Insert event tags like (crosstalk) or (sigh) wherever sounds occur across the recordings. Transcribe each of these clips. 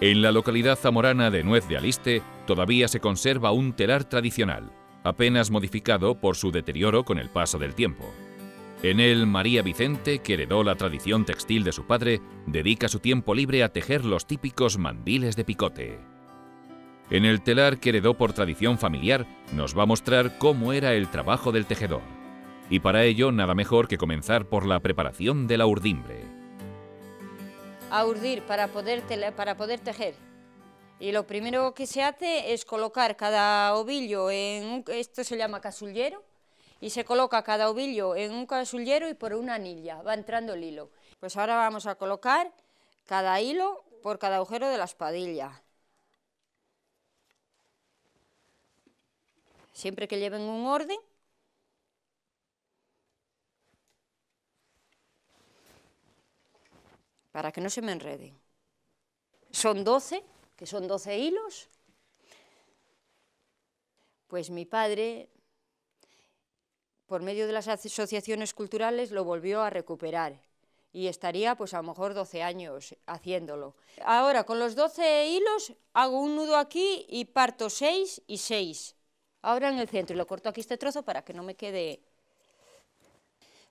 En la localidad zamorana de Nuez de Aliste todavía se conserva un telar tradicional, apenas modificado por su deterioro con el paso del tiempo. En él, María Vicente, que heredó la tradición textil de su padre, dedica su tiempo libre a tejer los típicos mandiles de picote. En el telar que heredó por tradición familiar, nos va a mostrar cómo era el trabajo del tejedor. Y para ello, nada mejor que comenzar por la preparación de la urdimbre a urdir para poder, para poder tejer. Y lo primero que se hace es colocar cada ovillo en un, esto se llama casullero, y se coloca cada ovillo en un casullero y por una anilla, va entrando el hilo. Pues ahora vamos a colocar cada hilo por cada agujero de la espadilla. Siempre que lleven un orden, para que no se me enreden. Son 12, que son 12 hilos. Pues mi padre, por medio de las asociaciones culturales, lo volvió a recuperar y estaría pues a lo mejor 12 años haciéndolo. Ahora con los 12 hilos hago un nudo aquí y parto 6 y 6. Ahora en el centro y lo corto aquí este trozo para que no me quede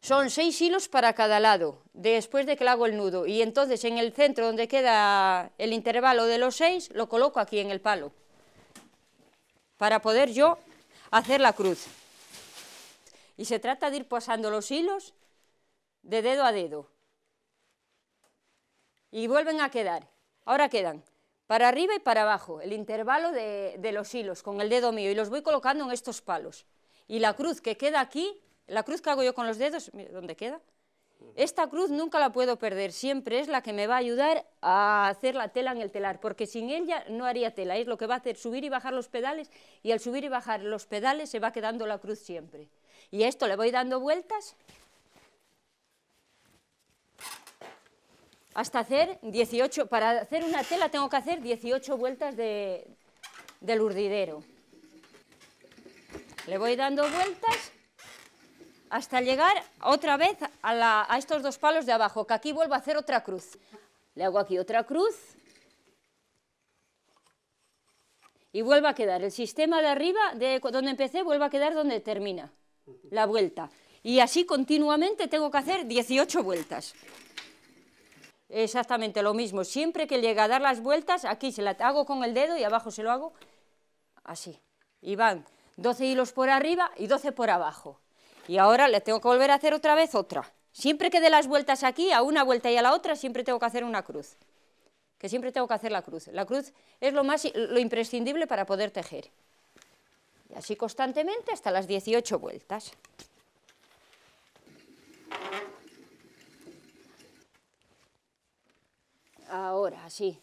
son seis hilos para cada lado, después de que le hago el nudo. Y entonces en el centro donde queda el intervalo de los seis, lo coloco aquí en el palo, para poder yo hacer la cruz. Y se trata de ir pasando los hilos de dedo a dedo. Y vuelven a quedar. Ahora quedan para arriba y para abajo, el intervalo de, de los hilos con el dedo mío. Y los voy colocando en estos palos. Y la cruz que queda aquí la cruz que hago yo con los dedos, ¿dónde queda? Esta cruz nunca la puedo perder, siempre es la que me va a ayudar a hacer la tela en el telar, porque sin ella no haría tela, es lo que va a hacer subir y bajar los pedales, y al subir y bajar los pedales se va quedando la cruz siempre. Y a esto le voy dando vueltas hasta hacer 18, para hacer una tela tengo que hacer 18 vueltas de, del urdidero. Le voy dando vueltas hasta llegar otra vez a, estos dos palos de abajo, que aquí vuelvo a hacer otra cruz. Le hago aquí otra cruz y vuelvo a quedar. El sistema de arriba, de donde empecé, vuelve a quedar donde termina la vuelta. Y así continuamente tengo que hacer 18 vueltas. Exactamente lo mismo. Siempre que llega a dar las vueltas, aquí se la hago con el dedo y abajo se lo hago así. Y van 12 hilos por arriba y 12 por abajo. Y ahora le tengo que volver a hacer otra vez otra. Siempre que dé las vueltas aquí, a una vuelta y a la otra, siempre tengo que hacer una cruz. Que siempre tengo que hacer la cruz. La cruz es lo, más, lo imprescindible para poder tejer. Y así constantemente hasta las 18 vueltas. Ahora, así.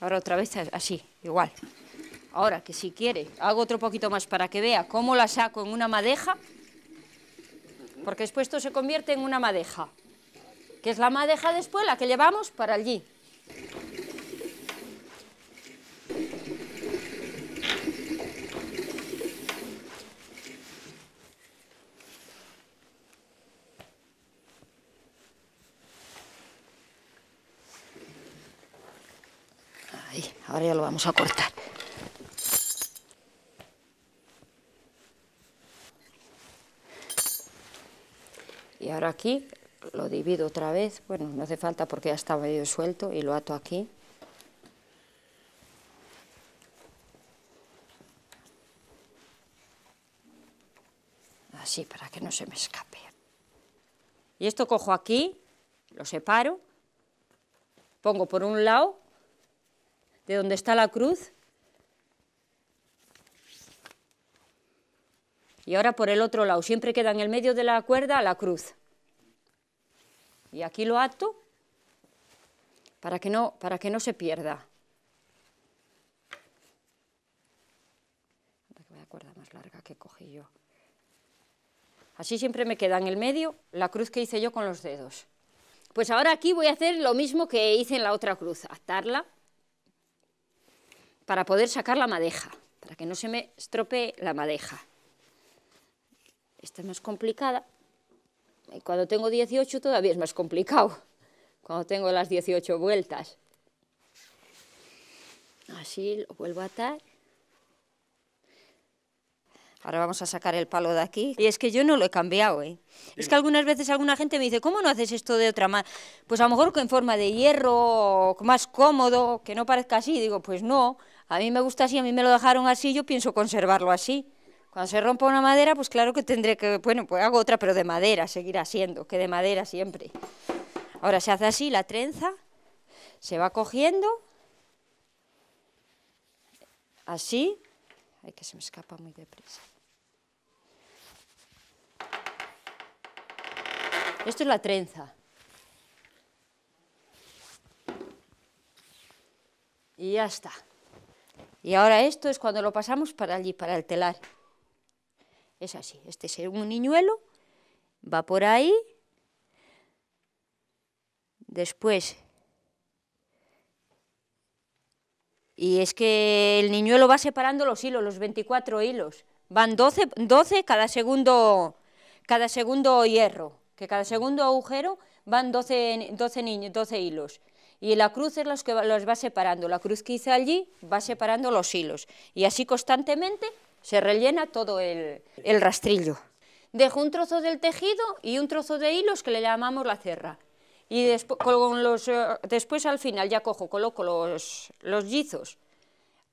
Ahora otra vez así, igual. Ahora, que si quiere, hago otro poquito más para que vea cómo la saco en una madeja, porque después esto se convierte en una madeja, que es la madeja después la que llevamos para allí. Ahí, ahora ya lo vamos a cortar. Y ahora aquí lo divido otra vez, bueno, no hace falta porque ya está medio suelto y lo ato aquí. Así, para que no se me escape. Y esto cojo aquí, lo separo, pongo por un lado, de donde está la cruz, Y ahora por el otro lado, siempre queda en el medio de la cuerda la cruz. Y aquí lo ato para que no, para que no se pierda. Cuerda más larga que cogí yo. Así siempre me queda en el medio la cruz que hice yo con los dedos. Pues ahora aquí voy a hacer lo mismo que hice en la otra cruz, atarla para poder sacar la madeja, para que no se me estropee la madeja. Esta es más complicada. Y cuando tengo 18 todavía es más complicado. (laughs) cuando tengo las 18 vueltas. Así lo vuelvo a atar. Ahora vamos a sacar el palo de aquí. Y es que yo no lo he cambiado, ¿eh? Es que algunas veces alguna gente me dice, ¿cómo no haces esto de otra manera? Pues a lo mejor en forma de hierro, más cómodo, que no parezca así. Digo, pues no, a mí me gusta así, a mí me lo dejaron así, yo pienso conservarlo así. Cuando se rompa una madera, pues claro que tendré que, bueno, pues hago otra, pero de madera, seguirá siendo, que de madera siempre. Ahora se hace así, la trenza, se va cogiendo, así, ay que se me escapa muy deprisa. Esto es la trenza. Y ya está. Y ahora esto es cuando lo pasamos para allí, para el telar. Es así, este es un niñuelo, va por ahí, después... Y es que el niñuelo va separando los hilos, los 24 hilos. Van 12, 12 cada, segundo, cada segundo hierro, que cada segundo agujero van 12, 12, 12 hilos. Y la cruz es los que los va separando. La cruz que hice allí va separando los hilos. Y así constantemente se rellena todo el, rastrillo. Dejo un trozo del tejido y un trozo de hilos que le llamamos la cerra. Y después, con los, eh, después al final ya cojo, coloco los, los guizos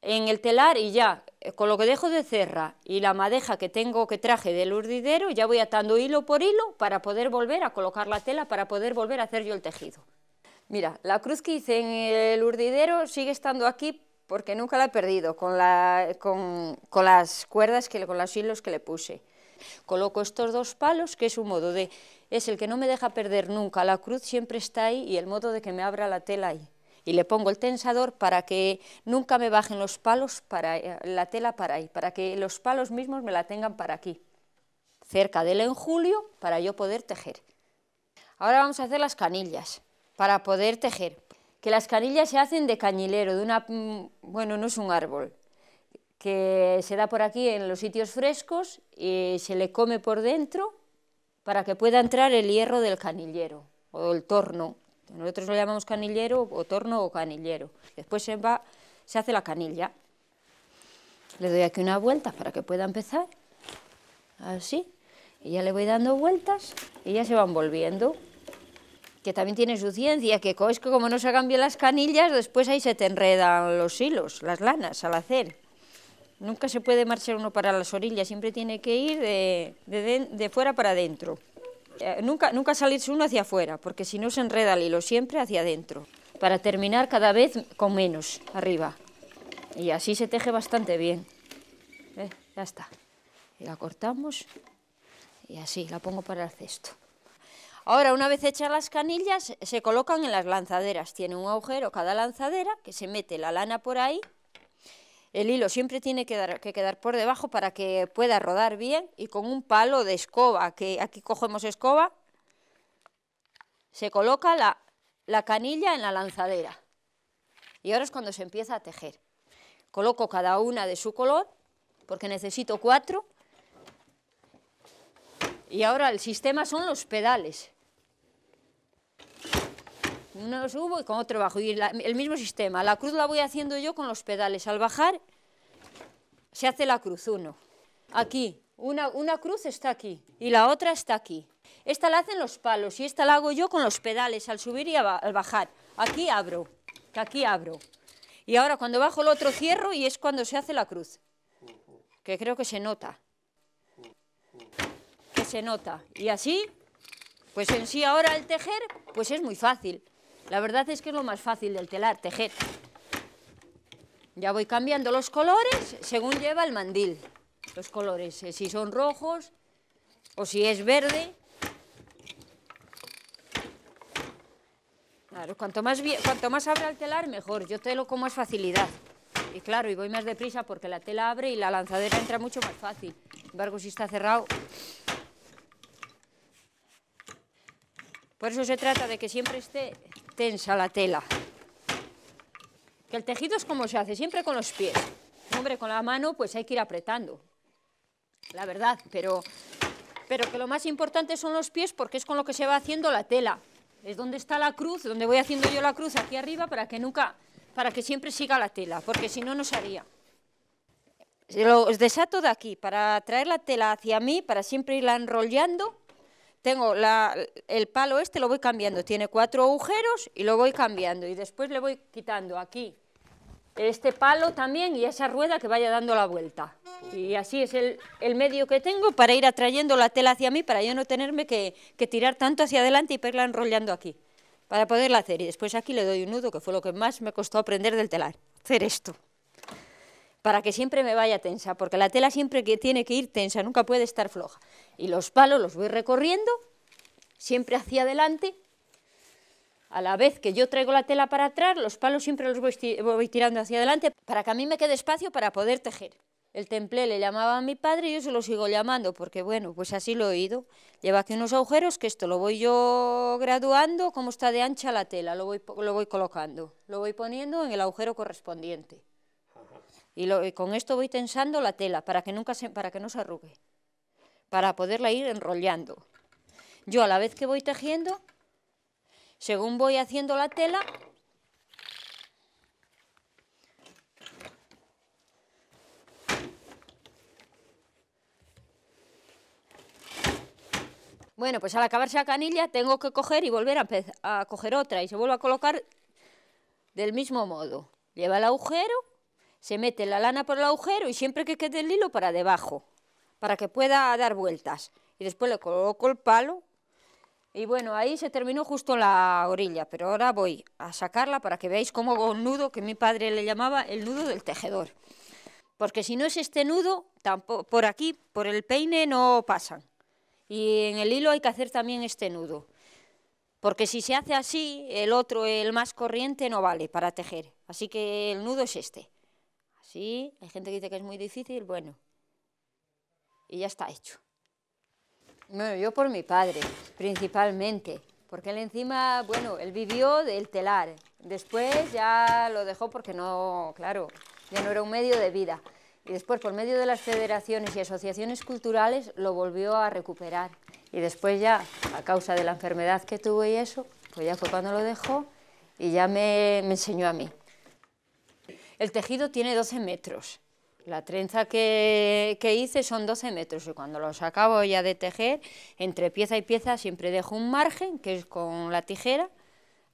en el telar y ya, eh, con lo que dejo de cerra y la madeja que tengo que traje del urdidero, ya voy atando hilo por hilo para poder volver a colocar la tela, para poder volver a hacer yo el tejido. Mira, la cruz que hice en el urdidero sigue estando aquí porque nunca la he perdido, con, las cuerdas, que, con los hilos que le puse. Coloco estos dos palos, que es un modo de... es el que no me deja perder nunca, la cruz siempre está ahí y el modo de que me abra la tela ahí. Y le pongo el tensador para que nunca me bajen los palos, para eh, la tela para ahí, para que los palos mismos me la tengan para aquí, cerca del enjulio, para yo poder tejer. Ahora vamos a hacer las canillas, para poder tejer que las canillas se hacen de cañilero, de una, mm, bueno, no es un árbol, que se da por aquí en los sitios frescos y se le come por dentro para que pueda entrar el hierro del canillero o el torno. Nosotros lo llamamos canillero o torno o canillero. Después se, va, se hace la canilla. Le doy aquí una vuelta para que pueda empezar, así, y ya le voy dando vueltas y ya se van volviendo que también tiene su ciencia, que es que como no se hagan bien las canillas, después ahí se te enredan los hilos, las lanas al hacer. Nunca se puede marchar uno para las orillas, siempre tiene que ir de, de, fuera para adentro. Eh, nunca, nunca salirse uno hacia afuera, porque si no se enreda el hilo, siempre hacia adentro, para terminar cada vez con menos arriba. Y así se teje bastante bien. Eh, ya está. Y la cortamos y así la pongo para el cesto. Ahora, una vez hechas las canillas, se colocan en las lanzaderas. Tiene un agujero cada lanzadera, que se mete la lana por ahí. El hilo siempre tiene que, quedar por debajo para que pueda rodar bien y con un palo de escoba, que aquí cogemos escoba, se coloca la, la canilla en la lanzadera. Y ahora es cuando se empieza a tejer. Coloco cada una de su color, porque necesito cuatro. Y ahora el sistema son los pedales uno subo y con otro bajo. Y el mismo sistema. La cruz la voy haciendo yo con los pedales. Al bajar se hace la cruz uno. Aquí. Una, una cruz está aquí y la otra está aquí. Esta la hacen los palos y esta la hago yo con los pedales al subir y al bajar. Aquí abro, aquí abro. Y ahora cuando bajo el otro cierro y es cuando se hace la cruz. Que creo que se nota. Que se nota. Y así, pues en sí ahora el tejer, pues es muy fácil. La verdad es que es lo más fácil del telar, tejer. Ya voy cambiando los colores según lleva el mandil. Los colores, eh, si son rojos o si es verde. Claro, cuanto más, cuanto más abra el telar, mejor. Yo telo con más facilidad. Y claro, y voy más deprisa porque la tela abre y la lanzadera entra mucho más fácil. Sin embargo, si está cerrado... Por eso se trata de que siempre esté tensa la tela. Que el tejido es como se hace, siempre con los pies. Hombre, con la mano pues hay que ir apretando, la verdad, pero, pero que lo más importante son los pies porque es con lo que se va haciendo la tela. es donde está la cruz, donde voy haciendo yo la cruz aquí arriba para que nunca, para que siempre siga la tela, porque si no, no se haría. Lo desato de aquí para traer la tela hacia mí, para siempre irla enrollando. Tengo el palo este, lo voy cambiando, tiene cuatro agujeros y lo voy cambiando y después le voy quitando aquí este palo también y esa rueda que vaya dando la vuelta. Y así es el, medio que tengo para ir atrayendo la tela hacia mí, para yo no tenerme que, tirar tanto hacia adelante y perla enrollando aquí, para poderla hacer. Y después aquí le doy un nudo, que fue lo que más me costó aprender del telar, hacer esto. Para que siempre me vaya tensa, porque la tela siempre que tiene que ir tensa, nunca puede estar floja. Y los palos los voy recorriendo, siempre hacia adelante, a la vez que yo traigo la tela para atrás, los palos siempre los voy, tirando hacia adelante para que a mí me quede espacio para poder tejer. El templé le llamaba a mi padre y yo se lo sigo llamando porque, bueno, pues así lo he oído. Lleva aquí unos agujeros que esto lo voy yo graduando como está de ancha la tela, lo voy, lo voy colocando, lo voy poniendo en el agujero correspondiente. Y, con esto voy tensando la tela para que, nunca se, para que no se arrugue, para poderla ir enrollando. Yo a la vez que voy tejiendo, según voy haciendo la tela, Bueno, pues al acabarse la canilla tengo que coger y volver a, coger otra y se vuelve a colocar del mismo modo. Lleva el agujero, se mete la lana por el agujero y siempre que quede el hilo para debajo, para que pueda dar vueltas. Y después le coloco el palo y bueno, ahí se terminó justo la orilla, pero ahora voy a sacarla para que veáis cómo hago un nudo que mi padre le llamaba el nudo del tejedor. Porque si no es este nudo, tampoco, por aquí, por el peine no pasan. Y en el hilo hay que hacer también este nudo. Porque si se hace así, el otro, el más corriente, no vale para tejer. Así que el nudo es este. Así, hay gente que dice que es muy difícil, bueno. Y ya está hecho. Bueno, yo por mi padre, principalmente, porque él encima, bueno, él vivió del telar, después ya lo dejó porque no, claro, ya no era un medio de vida. Y después, por medio de las federaciones y asociaciones culturales, lo volvió a recuperar. Y después ya, a causa de la enfermedad que tuvo y eso, pues ya fue cuando lo dejó y ya me, me enseñó a mí. El tejido tiene 12 metros la trenza que, hice son 12 metros y cuando los acabo ya de tejer, entre pieza y pieza siempre dejo un margen, que es con la tijera,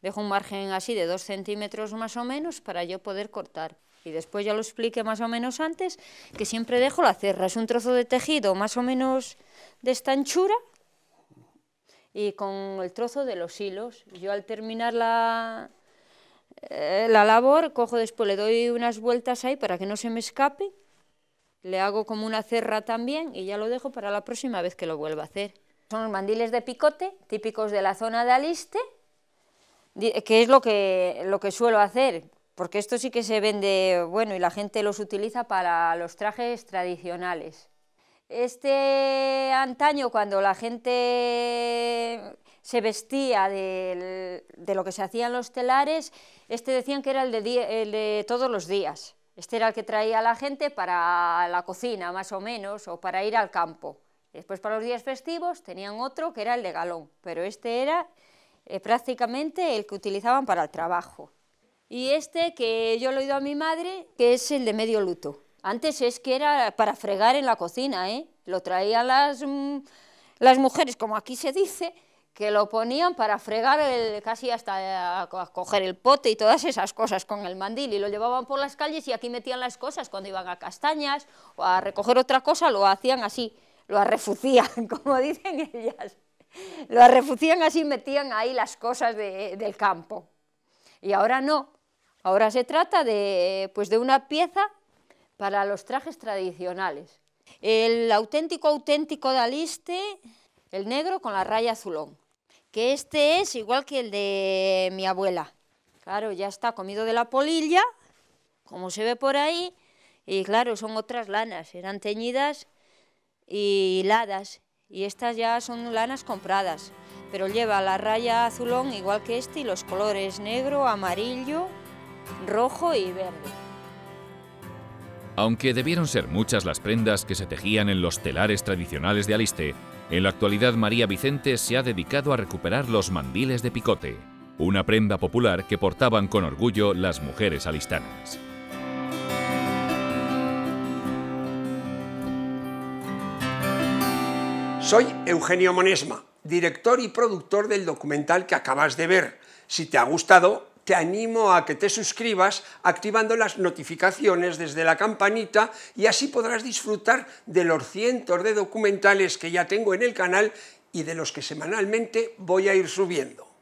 dejo un margen así de 2 centímetros más o menos para yo poder cortar. Y después ya lo expliqué más o menos antes, que siempre dejo la cerra, es un trozo de tejido más o menos de esta anchura y con el trozo de los hilos. Yo al terminar la, eh, la labor, cojo después, le doy unas vueltas ahí para que no se me escape le hago como una cerra también y ya lo dejo para la próxima vez que lo vuelva a hacer. Son los mandiles de picote, típicos de la zona de Aliste, que es lo que, lo que suelo hacer, porque esto sí que se vende, bueno, y la gente los utiliza para los trajes tradicionales. Este antaño, cuando la gente se vestía de, lo que se hacían los telares, este decían que era el de, todos los días. Este era el que traía la gente para la cocina, más o menos, o para ir al campo. Después, para los días festivos, tenían otro que era el de galón, pero este era eh, prácticamente el que utilizaban para el trabajo. Y este, que yo lo he oído a mi madre, que es el de medio luto. Antes es que era para fregar en la cocina, ¿eh? Lo traían las, mm, las mujeres, como aquí se dice, que lo ponían para fregar el, casi hasta coger el pote y todas esas cosas con el mandil y lo llevaban por las calles y aquí metían las cosas cuando iban a castañas o a recoger otra cosa lo hacían así, lo arrefucían, (laughs) como dicen ellas, lo arrefucían así, metían ahí las cosas del campo. Y ahora no, ahora se trata de, pues de una pieza para los trajes tradicionales. El auténtico auténtico de Aliste, el negro con la raya azulón que este es igual que el de mi abuela. Claro, ya está comido de la polilla, como se ve por ahí, y claro, son otras lanas, eran teñidas y hiladas, y estas ya son lanas compradas, pero lleva la raya azulón igual que este y los colores negro, amarillo, rojo y verde. Aunque debieron ser muchas las prendas que se tejían en los telares tradicionales de Aliste, En la actualidad María Vicente se ha dedicado a recuperar los mandiles de picote, una prenda popular que portaban con orgullo las mujeres alistanas. Soy Eugenio Monesma, director y productor del documental que acabas de ver. Si te ha gustado, te animo a que te suscribas activando las notificaciones desde la campanita y así podrás disfrutar de los cientos de documentales que ya tengo en el canal y de los que semanalmente voy a ir subiendo.